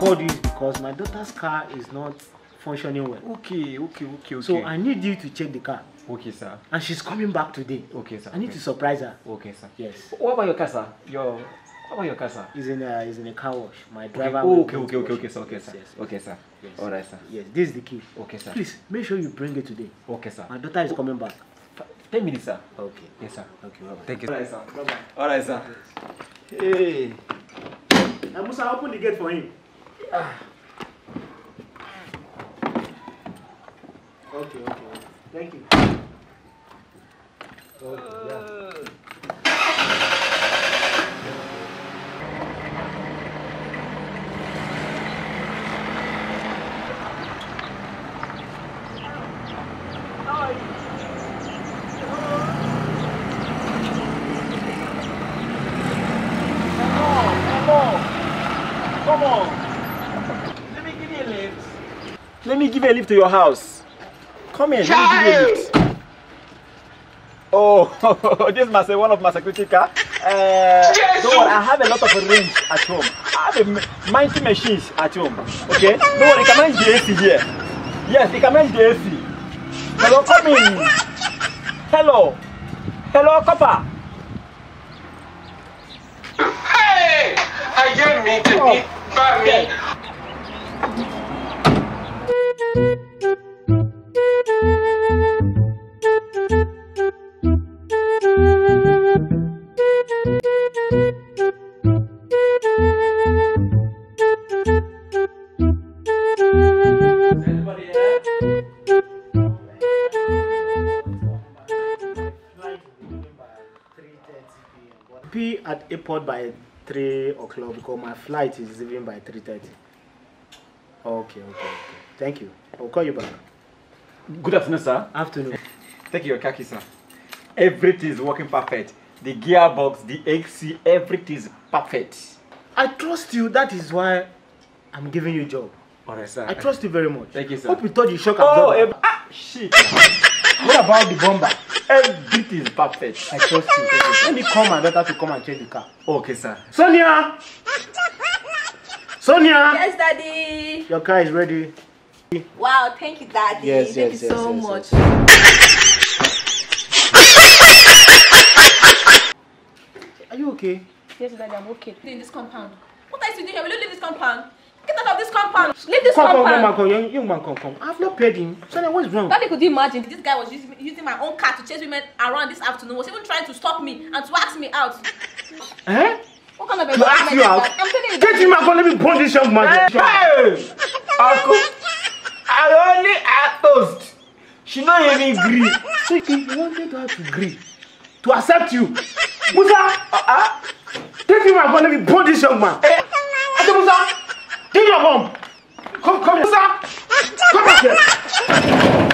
my daughter's car is not functioning well. Okay, okay, okay, okay. So I need you to check the car. Okay, sir. And she's coming back today. Okay, sir. I need okay. to surprise her. Okay, sir. Yes. What about your car, sir? Your what about your car, sir? He's in a he's in a car wash. My Okay. driver. Oh, will okay, okay, okay, okay, sir. Okay, Yes, sir. yes, Okay, sir. yes. All right, sir. Yes, this is the key. Okay, sir. Please make sure you bring it today. Okay, sir. My daughter is coming back. Ten minutes, sir. Okay. Yes, sir. Okay. Bye Thank you. All right, sir. bye. All right, sir. Hey. I must open the gate for him. Okay, okay. Thank you. Okay, yeah. Come on. Let me give you a lift. Let me give a lift to your house. Come here. Let me give you a lift. Oh, this must be one of my security car. Uh, don't worry, I have a lot of range at home. I have a m- mighty machines at home. Okay? Don't worry, you can manage the AC here. Yes, you can manage the AC. Hello, come in. Hello. Hello, copper. Hey! Tèmi bá mi. Anybody here? Be at airport by three o'clock because my flight is leaving by three thirty. Okay, okay, okay. Thank you. I'll call you back. Good afternoon, sir. Afternoon. Take your khaki, sir. Everything is working perfect. The gearbox, the AC, everything is perfect. I trust you. That is why I'm giving you a job. Alright, sir. I trust you very much. Thank you, sir. Hope you thought you shock Oh, absorber. eh, ah, shit. What about the bomber? everything is perfect. I trust you. Let me call my daughter to come and check the car. Okay, sir. Sonia! Sonia! Yes, Daddy. Your car is ready. Wow, thank you, Daddy. Yes, thank yes, you yes, so yes, much. Are you okay? Yes, Daddy, I'm okay. In this compound. What are you doing here? Will you leave this compound? Get out of this compound. Leave this Come, come, compound. come, come, young, young man, come, come. I've not paid him. Sonia, what's wrong? Daddy, could you imagine? This guy was using, using my own car to chase women around this afternoon. Was even trying to stop me and to ask me out. Eh? What kind of a... To ask you out? I'm telling you. Get him out, let me burn this young man. Hey! Uncle, She not even agree. You wanted her to agree to accept you. Musa, uh-uh. take him out, let me burn this young man. Eh, I said, Musa, take your bomb. Come, come, Musa. Come back here.